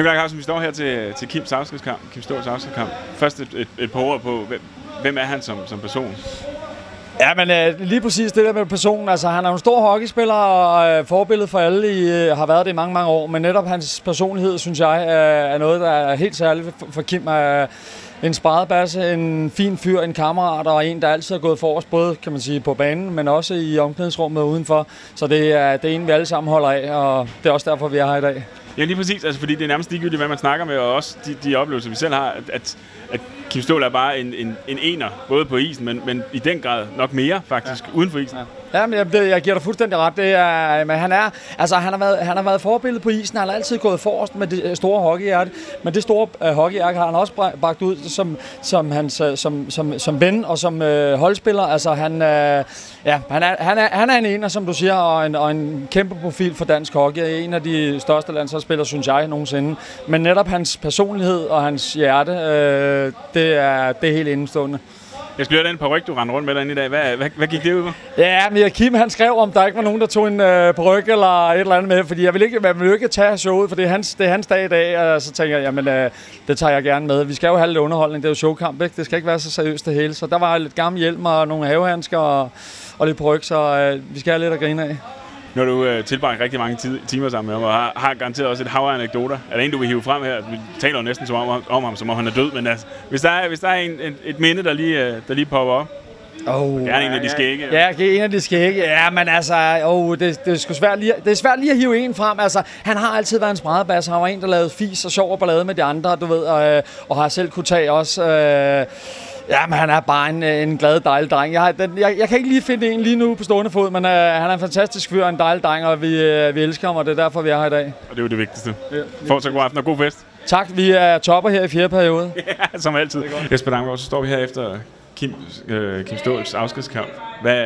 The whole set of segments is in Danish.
Nikolaj Carlsen, vi står her til, til Kims afskedskamp, Kim Ståls afskedskamp. Først et, et, et par ord på, hvem, hvem er han som, som person? Ja, men øh, lige præcis det der med personen. Altså, han er en stor hockeyspiller og øh, forbillede for alle, i, øh, har været det i mange, mange år. Men netop hans personlighed, synes jeg, øh, er noget, der er helt særligt for, for Kim. Øh, en basse, en fin fyr, en kammerat og en, der altid har gået for os, både kan man sige, på banen, men også i omklædningsrummet udenfor. Så det er, det er en, vi alle sammen holder af, og det er også derfor, vi er her i dag. Ja, lige præcis. Altså, fordi det er nærmest ligegyldigt, hvad man snakker med, og også de, de oplevelser, vi selv har, at, at, Kim Ståhl er bare en, en, en ener, både på isen, men, men i den grad nok mere, faktisk, ja. uden for isen. Ja. Ja, men jeg, det, jeg giver dig fuldstændig ret. Det er, men han, er, altså, han, har været, han har været forbillede på isen. Han har altid gået forrest med det øh, store hockeyhjerte. Men det store øh, hockeyhjerte har han også bragt ud som, som, hans, øh, som, som, som ven og som øh, holdspiller. Altså, han, øh, ja, han, er, han, er, han er en ener, som du siger, og en, og en kæmpe profil for dansk hockey. En af de største landsholdsspillere, synes jeg, nogensinde. Men netop hans personlighed og hans hjerte, øh, det, er, det er helt indstående. Jeg skal høre den ryg, du rendte rundt med derinde i dag. Hvad, hvad, hvad gik det ud på? Ja, men Kim han skrev, om der ikke var nogen, der tog en øh, ryg eller et eller andet med. Fordi jeg vil ikke, jeg vil ikke tage showet, for det er hans, det er hans dag i dag. Og så tænker jeg, jamen øh, det tager jeg gerne med. Vi skal jo have lidt underholdning, det er jo showkamp, ikke? Det skal ikke være så seriøst det hele. Så der var lidt gammel hjelm og nogle havehandsker og, og lidt ryg, så øh, vi skal have lidt at grine af. Har du øh, tilbragt rigtig mange timer sammen med ham, og har, har garanteret også et hav af anekdoter. Er der en, du vil hive frem her? Vi taler jo næsten som om, om ham, som om han er død, men altså, hvis der er, hvis der er en, et, et minde, der lige, øh, der lige popper op, Oh, Gerne en af de skægge. Ja, ja en af de skægge. Ja, men altså, oh, det, det, er svært lige, det er svært lige at hive en frem. Altså, han har altid været en spredebass. Han var en, der lavede fis og sjov og ballade med de andre, du ved, og, øh, og har selv kunne tage også... Øh, Ja, men han er bare en, en glad, dejlig dreng. Jeg, den, jeg, jeg kan ikke lige finde en lige nu på stående fod, men uh, han er en fantastisk fyr en dejlig dreng, og vi, uh, vi elsker ham, og det er derfor, vi er her i dag. Og det er jo det vigtigste. Ja, Fortsat god aften og god fest. Tak, vi er topper her i fjerde periode. ja, som altid. Jesper Damgaard, så står vi her efter Kim, uh, Kim Ståls afskedskamp. Hvad,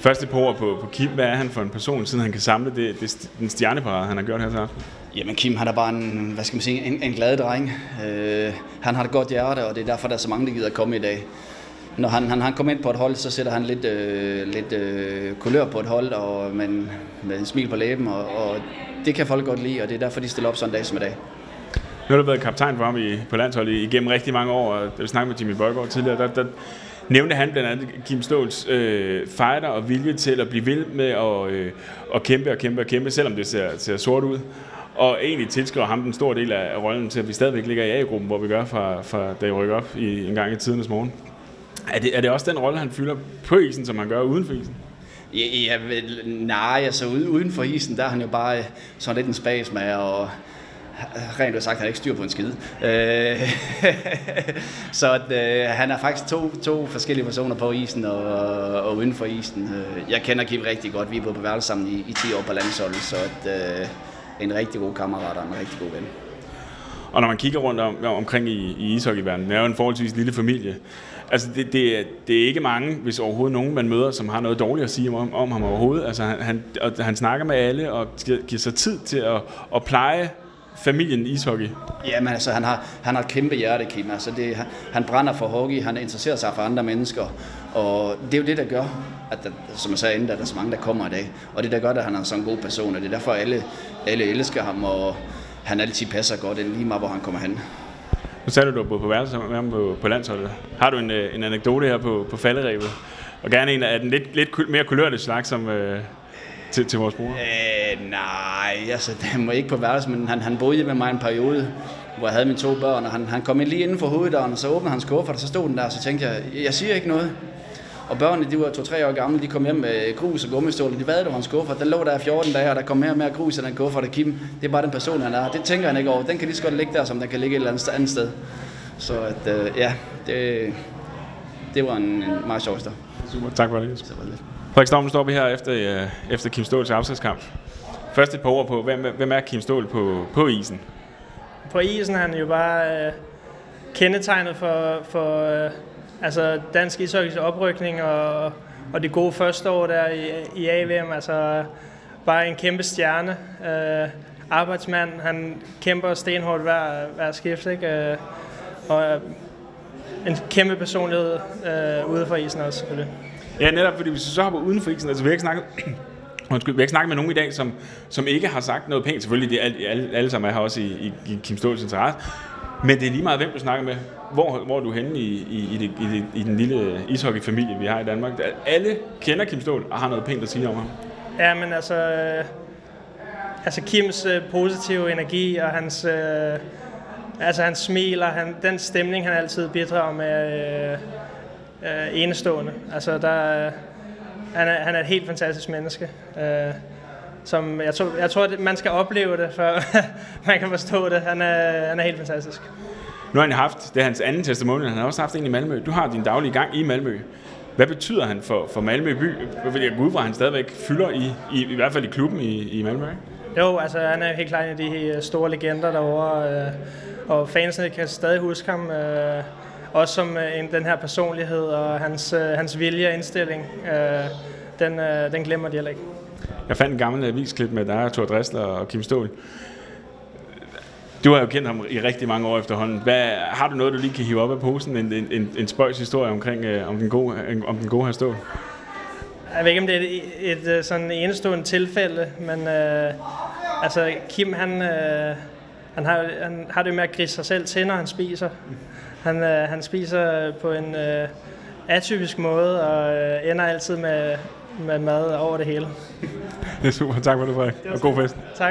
Første på ord på, på Kim, hvad er han for en person, siden han kan samle det, det, den stjerneparade, han har gjort her til aften? Jamen Kim, han er bare en, hvad skal man sige, en, en glad dreng. Øh, han har et godt hjerte, og det er derfor, der er så mange, der gider komme i dag. Når han, han, han kommer ind på et hold, så sætter han lidt, øh, lidt øh, kulør på et hold, og, men, med en smil på læben, og, og det kan folk godt lide, og det er derfor, de stiller op sådan en dag som i dag. Nu har du været kaptajn for ham i, på landsholdet igennem rigtig mange år, og da vi snakkede med Jimmy Bøjgaard tidligere, der, der nævnte han blandt andet Kim Ståls øh, fighter og vilje til at blive ved med at, øh, at kæmpe og kæmpe og kæmpe, selvom det ser, ser sort ud. Og egentlig tilskriver ham den store del af rollen til, at vi stadigvæk ligger i A-gruppen, hvor vi gør fra, fra da vi rykker op i, en gang i tidernes morgen. Er det, er det også den rolle, han fylder på isen, som han gør uden for isen? Ja, ja nej, altså uden for isen, der er han jo bare øh, sådan lidt en spas med, og rent ud sagt, han ikke styr på en skid. Øh, så at, øh, han er faktisk to, to forskellige personer på isen og, og uden for isen. Øh, jeg kender Kim rigtig godt. Vi er på værelse sammen i, i 10 år på landsholdet, så at, øh, en rigtig god kammerat og en rigtig god ven. Og når man kigger rundt om, omkring i, i ishockeyverdenen, det er jo en forholdsvis lille familie. Altså, det, det, det er ikke mange, hvis overhovedet nogen, man møder, som har noget dårligt at sige om, om ham overhovedet. Altså, han, han, og han snakker med alle og giver sig tid til at, at pleje familien ishockey? Jamen altså, han har, han har et kæmpe hjerte, Kim. Altså, det, han, han brænder for hockey, han interesserer sig for andre mennesker. Og det er jo det, der gør, at der, som jeg sagde inden, at der er så mange, der kommer i dag. Og det, der gør, at han er sådan en god person. Og det er derfor, alle, alle elsker ham, og han altid passer godt lige meget, hvor han kommer hen. Nu sagde du, du på værelse med ham på, på landsholdet. Har du en, øh, en anekdote her på, på falderæbet? Og gerne en af den lidt, lidt mere kulørte slags, som, øh, til, til vores bror? Øh, nej, altså det var ikke på værelse, men han, han boede med mig en periode, hvor jeg havde mine to børn, og han, han kom ind lige inden for hoveddøren, og så åbnede han kuffert, og så stod den der, og så tænkte jeg, jeg siger ikke noget. Og børnene, de var to-tre år gamle, de kom hjem med grus og gummistål, og de vadede over hans kuffert. Den lå der i 14 dage, og der kom mere og mere grus i den kuffert, og Kim, det er bare den person, han er. Det tænker han ikke over. Den kan lige så godt ligge der, som den kan ligge et eller andet sted. Så at, øh, ja, det, det var en, en meget sjov. Super, tak for det. Så var det. Frederik nu står vi her efter, øh, efter Kim Ståls afsatskamp. Først et par ord på, hvem, hvem er Kim Stål på, på isen? På isen er han jo bare øh, kendetegnet for, for øh, altså dansk ishockeys oprykning og, og det gode første år der i, i AVM. Altså bare en kæmpe stjerne. Øh, arbejdsmand, han kæmper stenhårdt hver, hver skift, ikke? Øh, og en kæmpe personlighed øh, ude for isen også, selvfølgelig. Ja, netop fordi hvis vi så hopper uden for isen, altså vi har ikke snakket Undskyld, vi har ikke snakket med nogen i dag, som, som ikke har sagt noget pænt. Selvfølgelig, det er alle, alle, alle sammen er her også i, i, i Kim Ståls interesse. Men det er lige meget, hvem du snakker med. Hvor, hvor er du henne i, i, i, det, i, det, i den lille ishockeyfamilie, vi har i Danmark? Alle kender Kim Stål og har noget pænt at sige om ham. Ja, men altså... Øh, altså Kims øh, positive energi og hans... Øh, altså hans smil og han, den stemning, han altid bidrager med, øh, øh, enestående. Altså der... Øh, han, er, han er et helt fantastisk menneske. Øh, som jeg tror, jeg tror at man skal opleve det, før man kan forstå det. Han er, han er helt fantastisk. Nu har han haft, det er hans anden testimonial, han har også haft en i Malmø. Du har din daglige gang i Malmø. Hvad betyder han for, for Malmø by? Jeg går ud fra, at han stadigvæk fylder i, i, i hvert fald i klubben i, i Malmø? Jo, altså han er helt klart en af de store legender derovre, øh, og fansene kan stadig huske ham, øh, også som øh, en, den her personlighed og hans, øh, hans vilje og indstilling, øh, den, øh, den glemmer de heller ikke. Jeg fandt en gammel avisklip med dig, Thor Dressler og Kim Ståhl. Du har jo kendt ham i rigtig mange år efterhånden. Hvad, har du noget, du lige kan hive op af posen? En, en, en, en spøjs historie omkring øh, om den gode, om den gode her Ståhl? Jeg ved ikke, om det er et, et, et sådan enestående tilfælde, men øh, altså Kim, han, øh, han, har, han har det med at grisse sig selv til, når han spiser. Han, øh, han spiser på en øh, atypisk måde, og øh, ender altid med, med mad over det hele. Det er super. Tak for det, Frederik. Og god fest. Tak.